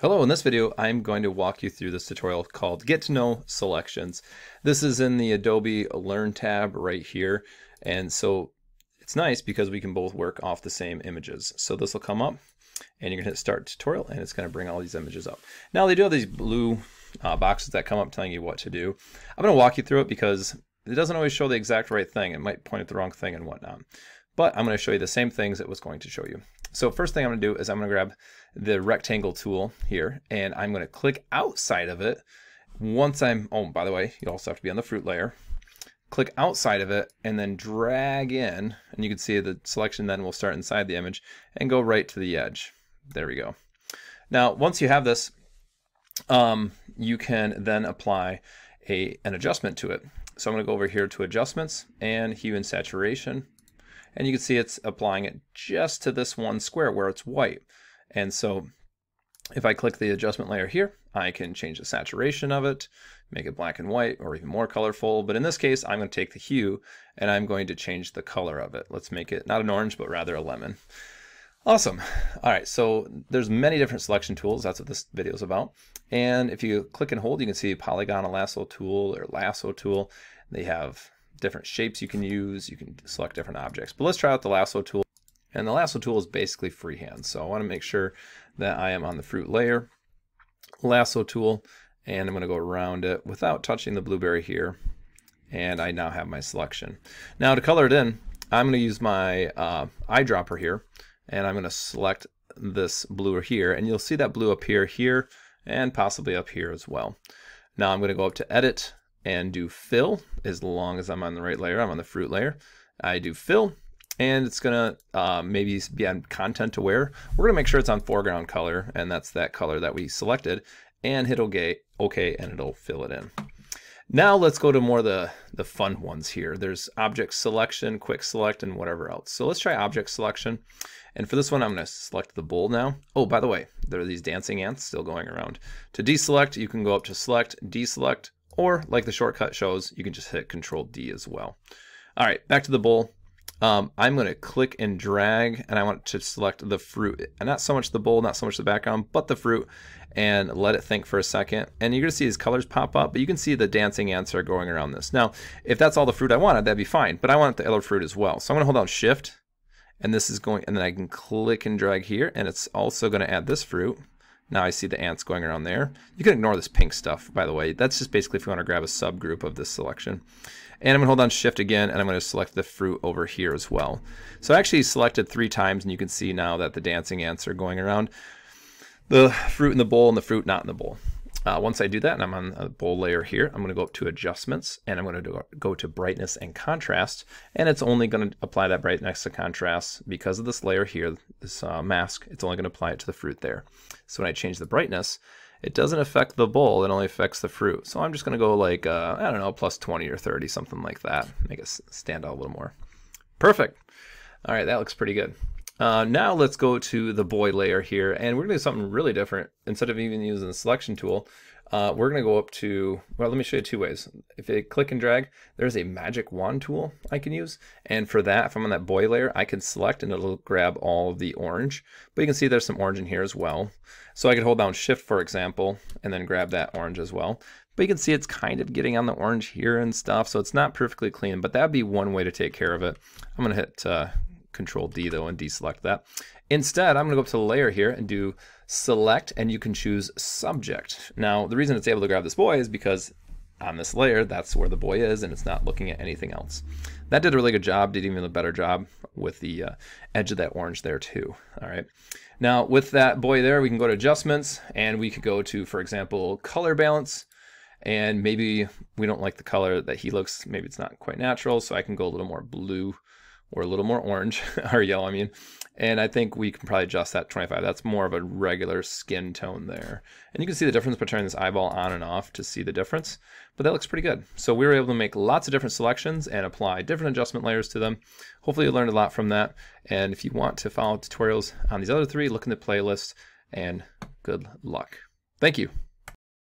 Hello, in this video I'm going to walk you through this tutorial called Get to Know Selections. This is in the Adobe Learn tab right here and so it's nice because we can both work off the same images. So this will come up and you're going to hit start tutorial and it's going to bring all these images up. Now they do have these blue uh, boxes that come up telling you what to do. I'm going to walk you through it because it doesn't always show the exact right thing. It might point at the wrong thing and whatnot. But I'm going to show you the same things it was going to show you. So first thing I'm going to do is I'm going to grab the rectangle tool here and I'm going to click outside of it. Once I'm, oh, by the way, you also have to be on the fruit layer. Click outside of it and then drag in and you can see the selection then will start inside the image and go right to the edge. There we go. Now, once you have this, um, you can then apply a, an adjustment to it. So I'm going to go over here to adjustments and hue and saturation and you can see it's applying it just to this one square where it's white. And so if I click the adjustment layer here, I can change the saturation of it, make it black and white or even more colorful. But in this case, I'm going to take the hue and I'm going to change the color of it. Let's make it not an orange, but rather a lemon. Awesome. All right, so there's many different selection tools. That's what this video is about. And if you click and hold, you can see polygonal lasso tool or lasso tool. They have different shapes you can use. You can select different objects. But let's try out the lasso tool. And the lasso tool is basically freehand. So I want to make sure that I am on the fruit layer, lasso tool, and I'm going to go around it without touching the blueberry here. And I now have my selection. Now to color it in, I'm going to use my uh, eyedropper here, and I'm going to select this blue here, and you'll see that blue appear here and possibly up here as well. Now I'm going to go up to Edit, and do fill as long as I'm on the right layer. I'm on the fruit layer. I do fill and it's gonna uh, maybe be on content aware. We're gonna make sure it's on foreground color and that's that color that we selected and hit okay, okay and it'll fill it in. Now let's go to more the, the fun ones here. There's object selection, quick select, and whatever else. So let's try object selection. And for this one, I'm to select the bowl now. Oh, by the way, there are these dancing ants still going around. To deselect, you can go up to select, deselect, or like the shortcut shows, you can just hit Control D as well. All right, back to the bowl. Um, I'm going to click and drag, and I want to select the fruit. And not so much the bowl, not so much the background, but the fruit, and let it think for a second. And you're going to see these colors pop up, but you can see the dancing ants are going around this. Now, if that's all the fruit I wanted, that'd be fine, but I want the other fruit as well. So I'm going to hold down Shift, and this is going, and then I can click and drag here, and it's also going to add this fruit. Now I see the ants going around there. You can ignore this pink stuff, by the way. That's just basically if you want to grab a subgroup of this selection. And I'm going to hold on shift again, and I'm going to select the fruit over here as well. So I actually selected three times, and you can see now that the dancing ants are going around the fruit in the bowl and the fruit not in the bowl. Uh, once I do that and I'm on a bowl layer here, I'm going to go up to adjustments and I'm going to go to brightness and contrast. And it's only going to apply that brightness and contrast because of this layer here, this uh, mask, it's only going to apply it to the fruit there. So when I change the brightness, it doesn't affect the bowl, it only affects the fruit. So I'm just going to go like, uh, I don't know, plus 20 or 30, something like that. Make it stand out a little more. Perfect. All right, that looks pretty good. Uh, now let's go to the boy layer here, and we're going to do something really different. Instead of even using the selection tool, uh, we're going to go up to, well, let me show you two ways. If I click and drag, there's a magic wand tool I can use. And for that, if I'm on that boy layer, I can select and it'll grab all of the orange. But you can see there's some orange in here as well. So I could hold down shift, for example, and then grab that orange as well. But you can see it's kind of getting on the orange here and stuff, so it's not perfectly clean, but that'd be one way to take care of it. I'm gonna hit uh, Control D though and deselect that. Instead, I'm going to go up to the layer here and do select and you can choose subject. Now, the reason it's able to grab this boy is because on this layer, that's where the boy is and it's not looking at anything else. That did a really good job, did even a better job with the uh, edge of that orange there too. All right. Now with that boy there, we can go to adjustments and we could go to, for example, color balance and maybe we don't like the color that he looks, maybe it's not quite natural. So I can go a little more blue or a little more orange or yellow, I mean. And I think we can probably adjust that 25. That's more of a regular skin tone there. And you can see the difference by turning this eyeball on and off to see the difference, but that looks pretty good. So we were able to make lots of different selections and apply different adjustment layers to them. Hopefully you learned a lot from that. And if you want to follow tutorials on these other three, look in the playlist and good luck. Thank you.